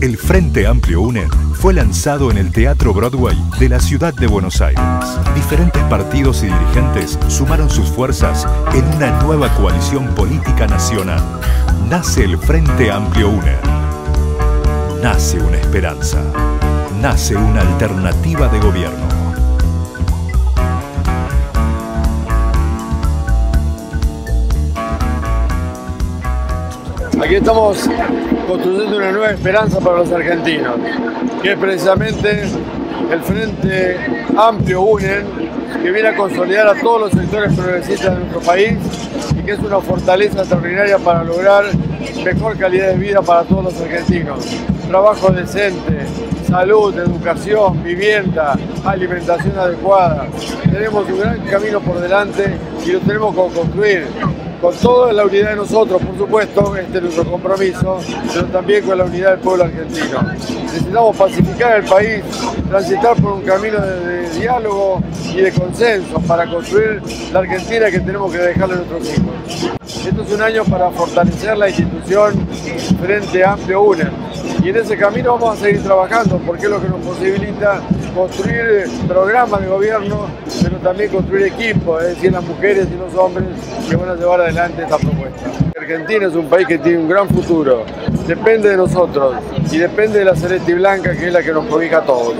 El Frente Amplio UNE fue lanzado en el Teatro Broadway de la ciudad de Buenos Aires. Diferentes partidos y dirigentes sumaron sus fuerzas en una nueva coalición política nacional. Nace el Frente Amplio UNE. Nace una esperanza. Nace una alternativa de gobierno. Aquí estamos construyendo una nueva esperanza para los argentinos, que es precisamente el Frente Amplio UNEN, que viene a consolidar a todos los sectores progresistas de nuestro país y que es una fortaleza extraordinaria para lograr mejor calidad de vida para todos los argentinos. Trabajo decente, salud, educación, vivienda, alimentación adecuada. Tenemos un gran camino por delante y lo tenemos que construir con toda la unidad de nosotros, por supuesto, este es nuestro compromiso, pero también con la unidad del pueblo argentino. Necesitamos pacificar el país, transitar por un camino de, diálogo y de consenso para construir la Argentina que tenemos que dejarle a nuestros hijos. Esto es un año para fortalecer la institución Frente Amplio UNER y en ese camino vamos a seguir trabajando porque es lo que nos posibilita construir programas de gobierno, pero también construir equipos, es decir, las mujeres y los hombres que van a llevar adelante esta propuesta. Argentina es un país que tiene un gran futuro, depende de nosotros y depende de la celeste blanca que es la que nos cobija a todos.